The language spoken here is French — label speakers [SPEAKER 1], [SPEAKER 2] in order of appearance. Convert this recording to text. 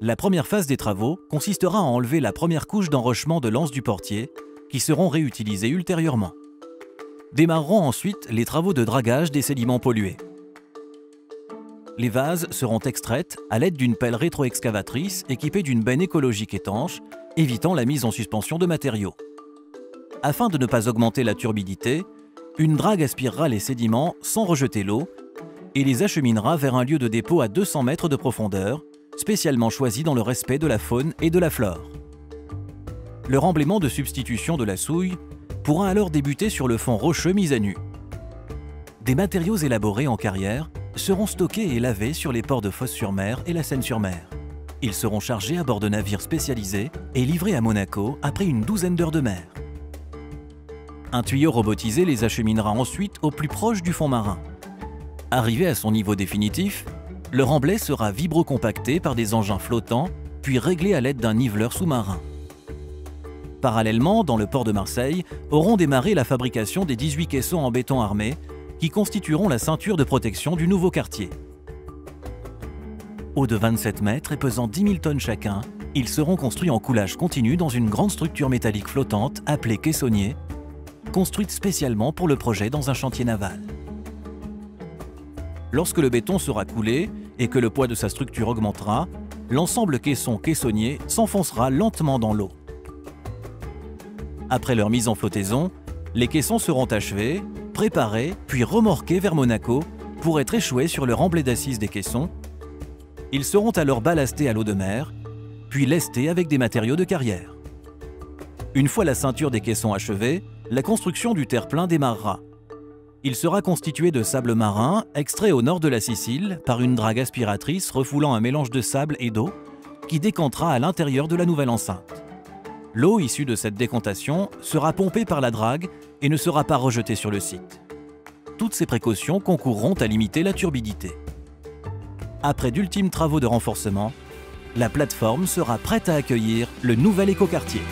[SPEAKER 1] La première phase des travaux consistera à enlever la première couche d'enrochement de l'anse du portier, qui seront réutilisés ultérieurement. Démarreront ensuite les travaux de dragage des sédiments pollués. Les vases seront extraites à l'aide d'une pelle rétroexcavatrice équipée d'une benne écologique étanche, évitant la mise en suspension de matériaux. Afin de ne pas augmenter la turbidité, une drague aspirera les sédiments sans rejeter l'eau et les acheminera vers un lieu de dépôt à 200 mètres de profondeur, spécialement choisi dans le respect de la faune et de la flore. Le remblaiement de substitution de la souille pourra alors débuter sur le fond rocheux mis à nu. Des matériaux élaborés en carrière seront stockés et lavés sur les ports de Fosse-sur-Mer et la Seine-sur-Mer. Ils seront chargés à bord de navires spécialisés et livrés à Monaco après une douzaine d'heures de mer. Un tuyau robotisé les acheminera ensuite au plus proche du fond marin. Arrivé à son niveau définitif, le remblai sera vibrocompacté par des engins flottants, puis réglé à l'aide d'un niveleur sous-marin. Parallèlement, dans le port de Marseille, auront démarré la fabrication des 18 caissons en béton armé qui constitueront la ceinture de protection du nouveau quartier. Hauts de 27 mètres et pesant 10 000 tonnes chacun, ils seront construits en coulage continu dans une grande structure métallique flottante appelée caissonnier, construite spécialement pour le projet dans un chantier naval. Lorsque le béton sera coulé et que le poids de sa structure augmentera, l'ensemble caisson-caissonnier s'enfoncera lentement dans l'eau. Après leur mise en flottaison, les caissons seront achevés, préparés puis remorqués vers Monaco pour être échoués sur le remblai d'assises des caissons. Ils seront alors ballastés à l'eau de mer, puis lestés avec des matériaux de carrière. Une fois la ceinture des caissons achevée, la construction du terre-plein démarrera. Il sera constitué de sable marin, extrait au nord de la Sicile par une drague aspiratrice refoulant un mélange de sable et d'eau qui décantera à l'intérieur de la nouvelle enceinte. L'eau issue de cette décantation sera pompée par la drague et ne sera pas rejetée sur le site. Toutes ces précautions concourront à limiter la turbidité. Après d'ultimes travaux de renforcement, la plateforme sera prête à accueillir le nouvel écoquartier.